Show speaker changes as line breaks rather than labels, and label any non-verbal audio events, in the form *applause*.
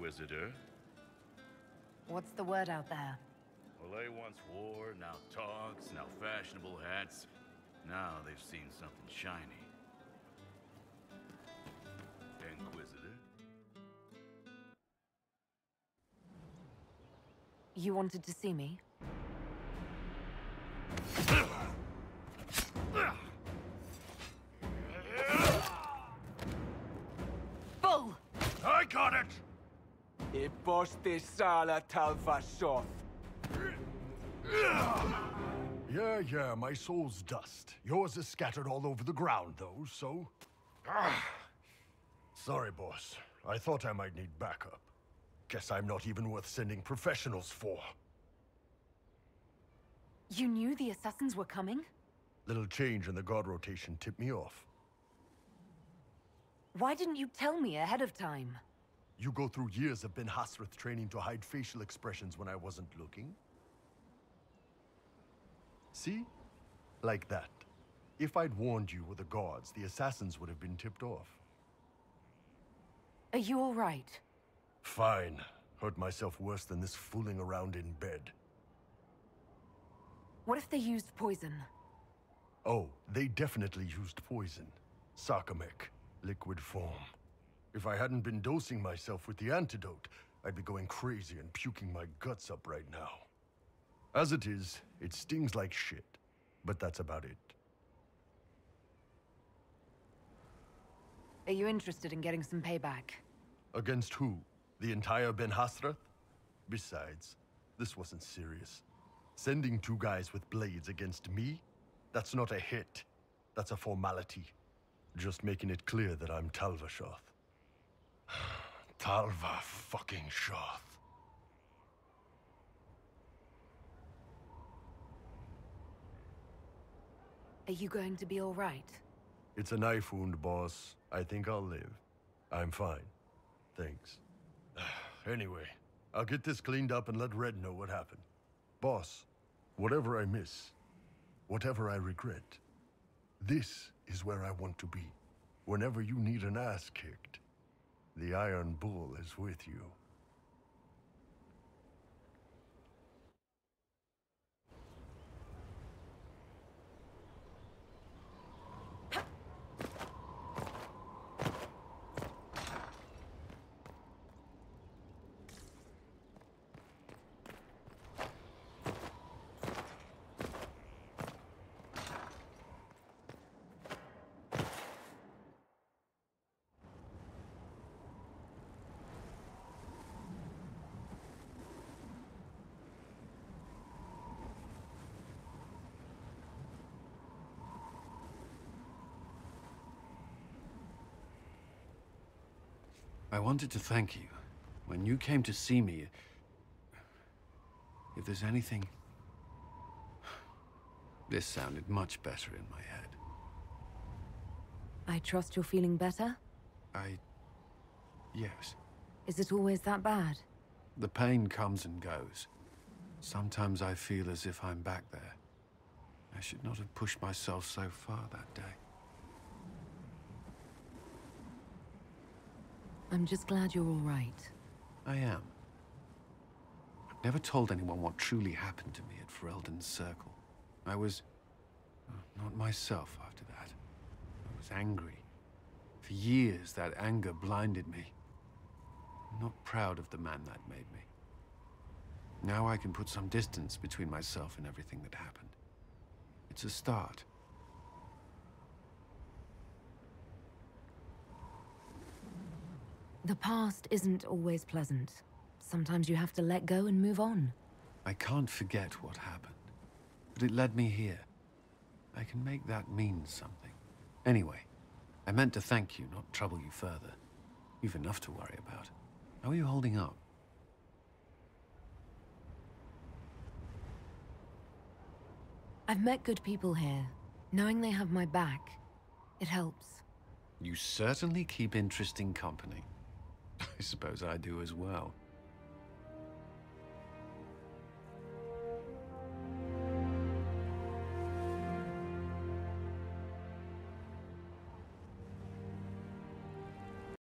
Inquisitor.
What's the word out there?
Well, they once wore, now talks, now fashionable hats. Now they've seen something shiny. Inquisitor?
You wanted to see me? *laughs*
Iposte sala Tal-Vashoth.
Yeah, yeah, my soul's dust. Yours is scattered all over the ground, though, so... Ah. Sorry, boss. I thought I might need backup. Guess I'm not even worth sending professionals for.
You knew the assassins were coming?
Little change in the guard rotation tipped me off.
Why didn't you tell me ahead of time?
You go through years of Ben-Hassrath training to hide facial expressions when I wasn't looking? See? Like that. If I'd warned you were the guards, the assassins would have been tipped off.
Are you all right?
Fine. Hurt myself worse than this fooling around in bed.
What if they used poison?
Oh, they definitely used poison. Saar-qamek, liquid form. If I hadn't been dosing myself with the antidote, I'd be going crazy and puking my guts up right now. As it is, it stings like shit. But that's about it.
Are you interested in getting some payback?
Against who? The entire Ben-Hassrath? Besides, this wasn't serious. Sending two guys with blades against me? That's not a hit. That's a formality. Just making it clear that I'm Tal-Vashoth. Talva fucking Shoth.
Are you going to be all right?
It's a knife wound, boss. I think I'll live. I'm fine. Thanks. *sighs* anyway, I'll get this cleaned up and let Red know what happened. Boss, whatever I miss, whatever I regret, this is where I want to be. Whenever you need an ass kicked, the Iron Bull is with you.
I wanted to thank you. When you came to see me, if there's anything... This sounded much better in my head.
I trust you're feeling better?
I... Yes.
Is it always that bad?
The pain comes and goes. Sometimes I feel as if I'm back there. I should not have pushed myself so far that day.
I'm just glad you're all right.
I am. I've never told anyone what truly happened to me at Ferelden's Circle. I was... uh, not myself after that. I was angry. For years, that anger blinded me. I'm not proud of the man that made me. Now I can put some distance between myself and everything that happened. It's a start.
The past isn't always pleasant. Sometimes you have to let go and move on.
I can't forget what happened, but it led me here. I can make that mean something. Anyway, I meant to thank you, not trouble you further. You've enough to worry about. How are you holding up?
I've met good people here. Knowing they have my back, it helps.
You certainly keep interesting company. *laughs* I suppose I do as well.